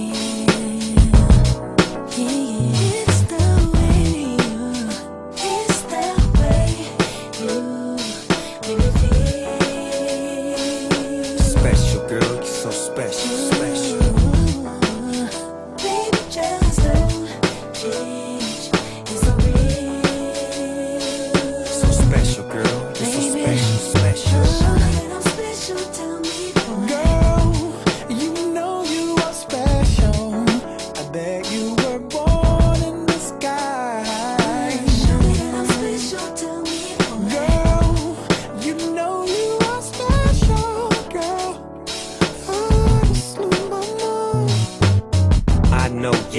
You.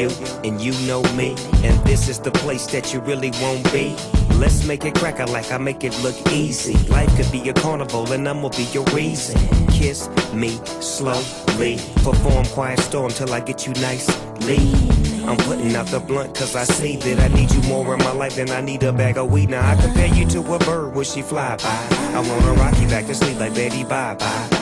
You know me. And this is the place that you really won't be. Let's make it cracker like I make it look easy. Life could be a carnival and I'ma be your reason. Kiss me slowly. Perform quiet storm till I get you nicely. I'm putting out the blunt cause I see that I need you more in my life than I need a bag of weed. Now I compare you to a bird when she fly by. I wanna rock you back to sleep like Betty Bye Bye.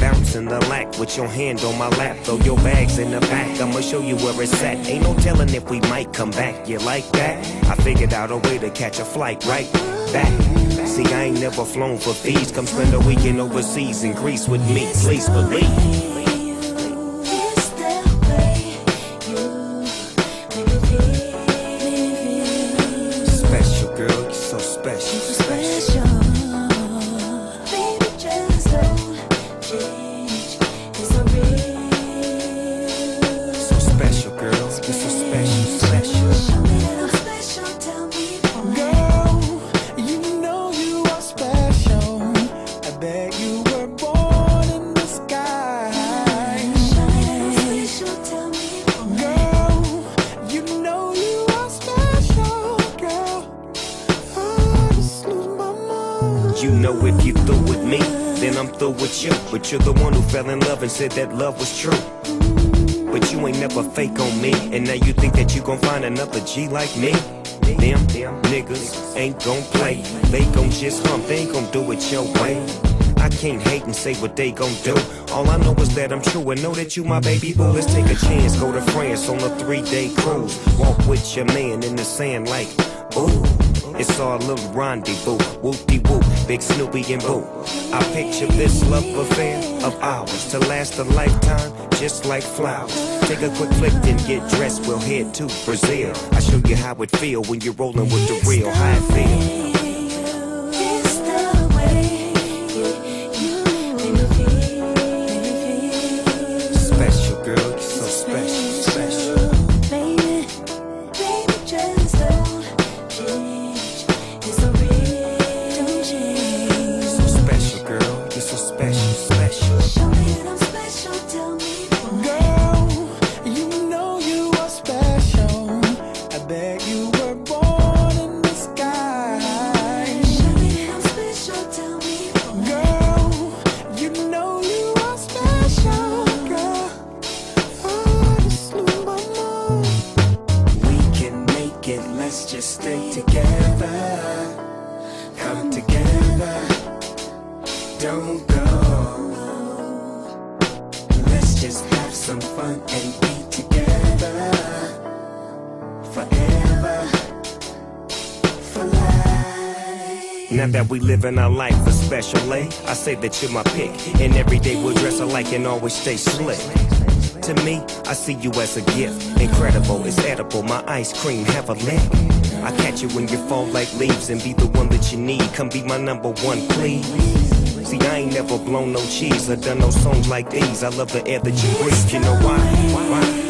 Bouncing the lack with your hand on my lap. Throw your bags in the back. I'ma show you where it's at. Ain't no telling if we might come back. You like that? I figured out a way to catch a flight right back. See, I ain't never flown for fees. Come spend a weekend overseas in Greece with me. Please believe. You. But you're the one who fell in love and said that love was true. But you ain't never fake on me, and now you think that you gon' find another G like me. Them, them niggas ain't gon' play. They gon' just hump, they ain't gon' do it your way. I can't hate and say what they gon' do. All I know is that I'm true and know that you my baby boo. Let's take a chance, go to France on a three-day cruise. Walk with your man in the sand like, ooh. It's our little rendezvous, whoop-de-whoop, big Snoopy and Boo. I picture this love affair of ours to last a lifetime, just like flowers. Take a quick flick, then get dressed, we'll head to Brazil. I show you how it feel when you're rolling with the real, it feel. Don't go. Let's just have some fun and be together. Forever, for life. Now that we live in our life especially I say that you're my pick. And every day we'll dress alike and always stay slick. To me, I see you as a gift. Incredible, it's edible. My ice cream have a lick. I catch you when you fall like leaves and be the one that you need. Come be my number one, please. See, I ain't never blown no cheese or done no songs like these. I love the air that you breathe. You know why? Why?